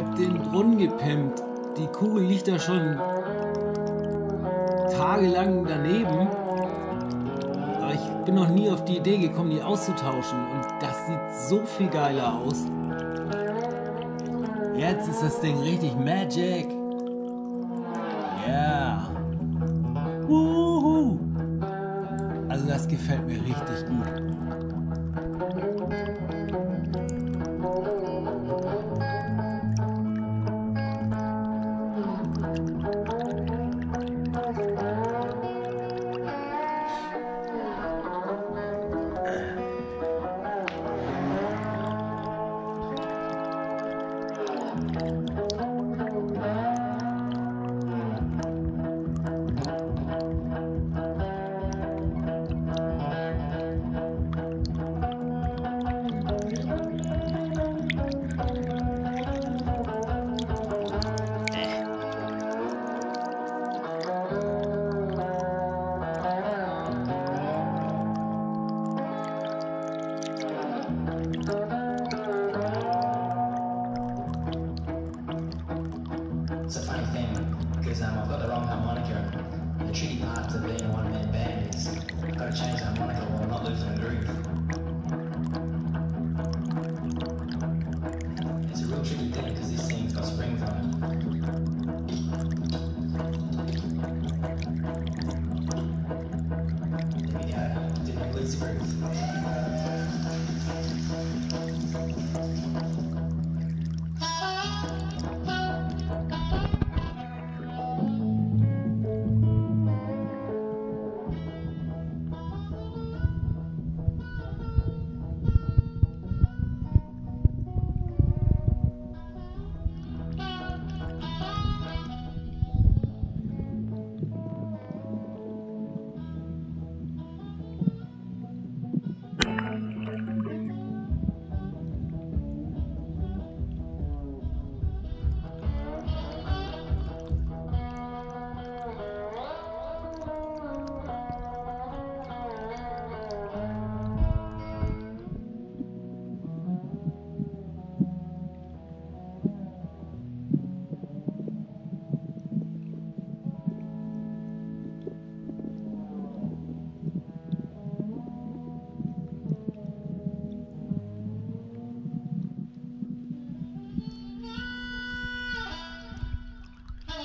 den Brunnen gepimpt. Die Kugel liegt da schon tagelang daneben. Aber ich bin noch nie auf die Idee gekommen, die auszutauschen. Und das sieht so viel geiler aus. Jetzt ist das Ding richtig Magic. Yeah. Wuhu. Also das gefällt mir richtig gut. because um, I've got the wrong harmonica. The tricky part to being a one-man band is I've got to change the harmonica while I'm not losing the groove. It's a real tricky thing because this thing's got springs on it. There we go. Didn't lose the groove.